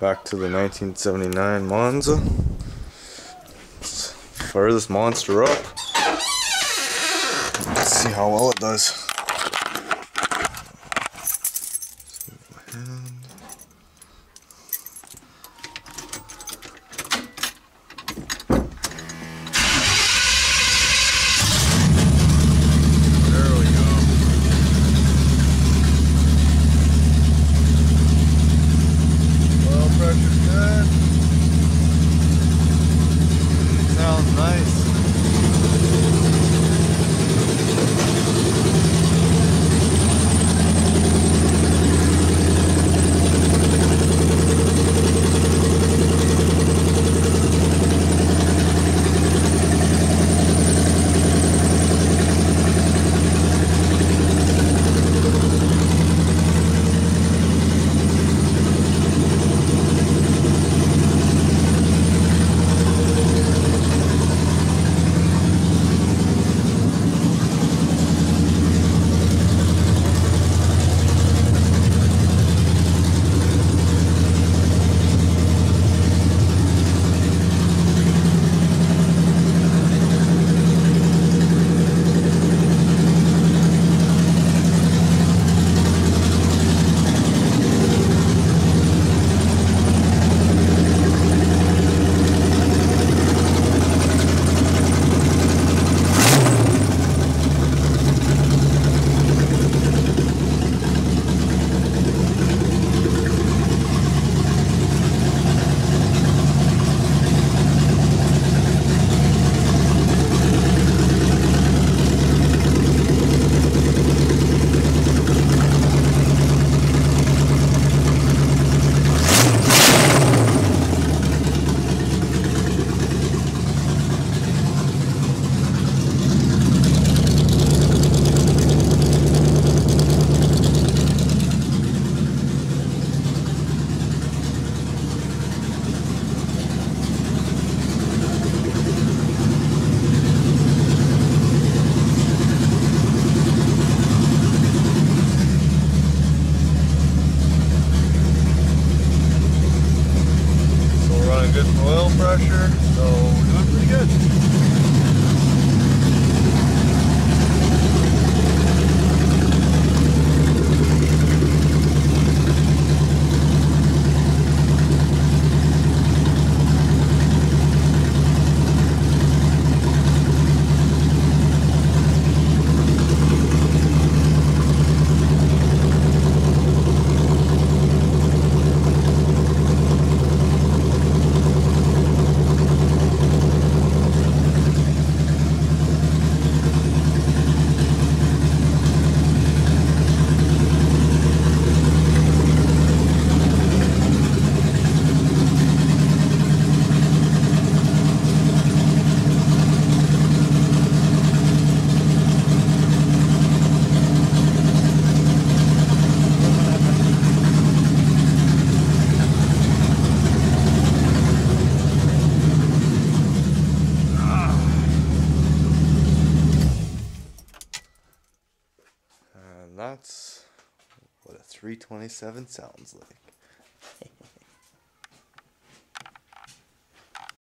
Back to the 1979 Monza. Fire this monster up. Let's see how well it does. Good oil pressure, so doing pretty good. That's what a 327 sounds like.